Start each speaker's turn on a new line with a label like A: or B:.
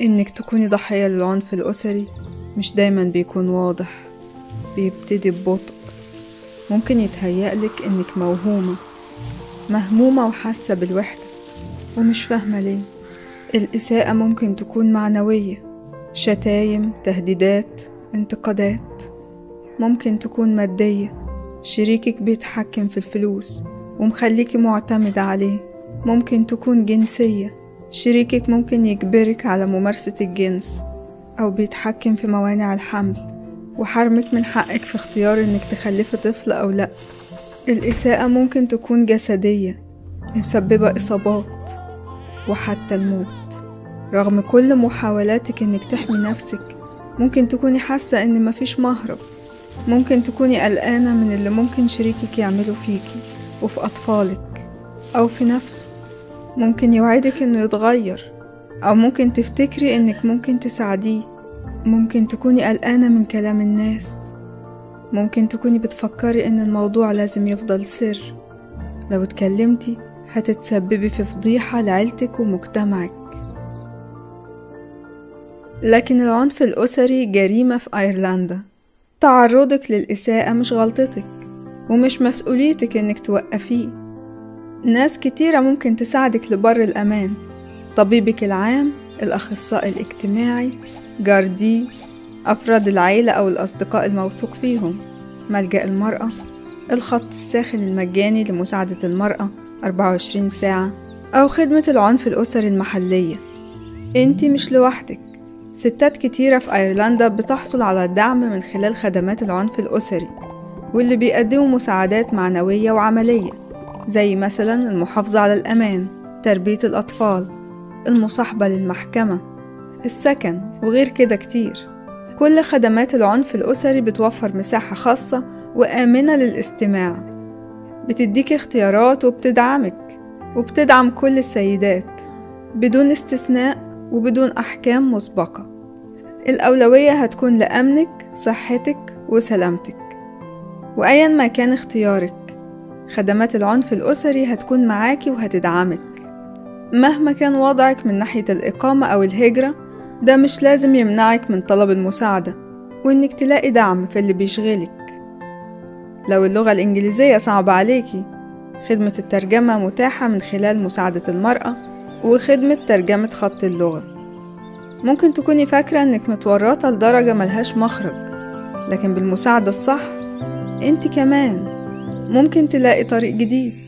A: إنك تكوني ضحية للعنف الأسري مش دايما بيكون واضح. بيبتدي ببطء. ممكن يتهيألك إنك موهومة مهمومة وحاسة بالوحدة ومش فاهمة ليه. الإساءة ممكن تكون معنوية شتايم تهديدات انتقادات. ممكن تكون مادية شريكك بيتحكم في الفلوس ومخليكي معتمدة عليه. ممكن تكون جنسية شريكك ممكن يجبرك على ممارسة الجنس أو بيتحكم في موانع الحمل وحرمك من حقك في اختيار إنك تخلفي طفل أو لأ. الإساءة ممكن تكون جسدية مسببة إصابات وحتى الموت. رغم كل محاولاتك إنك تحمي نفسك ممكن تكوني حاسة إن مفيش مهرب. ممكن تكوني قلقانة من اللي ممكن شريكك يعمله فيكي وفي أطفالك أو في نفسه. ممكن يوعدك إنه يتغير أو ممكن تفتكري إنك ممكن تساعديه. ممكن تكوني قلقانة من كلام الناس. ممكن تكوني بتفكري إن الموضوع لازم يفضل سر. لو اتكلمتي هتتسببي في فضيحة لعيلتك ومجتمعك. لكن العنف الأسري جريمة في أيرلندا. تعرضك للإساءة مش غلطتك ومش مسؤوليتك إنك توقفيه. ناس كتيرة ممكن تساعدك لبر الأمان. طبيبك العام الأخصائي الاجتماعي جاردي أفراد العيلة أو الأصدقاء الموثوق فيهم. ملجأ المرأة الخط الساخن المجاني لمساعدة المرأة 24 ساعة أو خدمة العنف الأسري المحلية. انتي مش لوحدك. ستات كتيرة في أيرلندا بتحصل على الدعم من خلال خدمات العنف الأسري واللي بيقدموا مساعدات معنوية وعملية. زي مثلا المحافظة على الأمان تربية الأطفال المصاحبة للمحكمة السكن وغير كده كتير. كل خدمات العنف الأسري بتوفر مساحة خاصة وآمنة للاستماع. بتديك اختيارات وبتدعمك وبتدعم كل السيدات بدون استثناء وبدون أحكام مسبقة. الأولوية هتكون لأمنك صحتك وسلامتك. وأيا ما كان اختيارك خدمات العنف الأسري هتكون معاكي وهتدعمك. مهما كان وضعك من ناحية الإقامة أو الهجرة ده مش لازم يمنعك من طلب المساعدة وإنك تلاقي دعم في اللي بيشغلك. لو اللغة الإنجليزية صعبة عليكي خدمة الترجمة متاحة من خلال مساعدة المرأة وخدمة ترجمة خط اللغة. ممكن تكوني فاكرة إنك متورطة لدرجة ملهاش مخرج لكن بالمساعدة الصح أنت كمان. ممكن تلاقي طريق جديد.